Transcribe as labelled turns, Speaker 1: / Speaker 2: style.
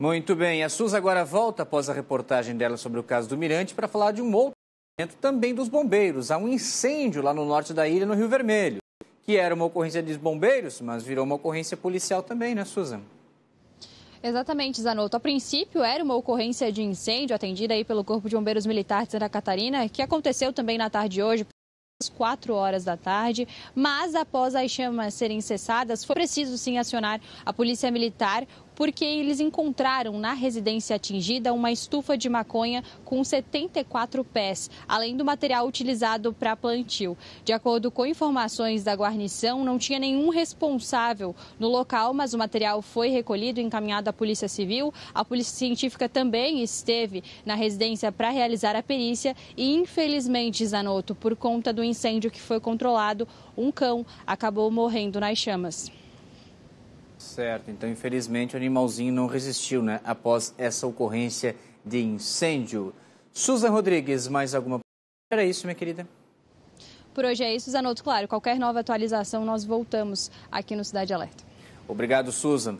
Speaker 1: Muito bem, a Suza agora volta após a reportagem dela sobre o caso do Mirante para falar de um outro também dos bombeiros. Há um incêndio lá no norte da ilha, no Rio Vermelho, que era uma ocorrência de bombeiros, mas virou uma ocorrência policial também, né, Susan?
Speaker 2: Exatamente, Zanotto. A princípio era uma ocorrência de incêndio atendida aí pelo Corpo de Bombeiros Militar de Santa Catarina, que aconteceu também na tarde de hoje às 4 horas da tarde, mas após as chamas serem cessadas, foi preciso sim acionar a Polícia Militar, porque eles encontraram na residência atingida uma estufa de maconha com 74 pés, além do material utilizado para plantio. De acordo com informações da guarnição, não tinha nenhum responsável no local, mas o material foi recolhido e encaminhado à Polícia Civil. A Polícia Científica também esteve na residência para realizar a perícia e, infelizmente, Zanotto, por conta do incêndio que foi controlado, um cão acabou morrendo nas chamas.
Speaker 1: Certo, então infelizmente o animalzinho não resistiu, né? Após essa ocorrência de incêndio. Susan Rodrigues, mais alguma Era isso, minha querida?
Speaker 2: Por hoje é isso, Zanotto. Claro, qualquer nova atualização nós voltamos aqui no Cidade Alerta.
Speaker 1: Obrigado, Susan.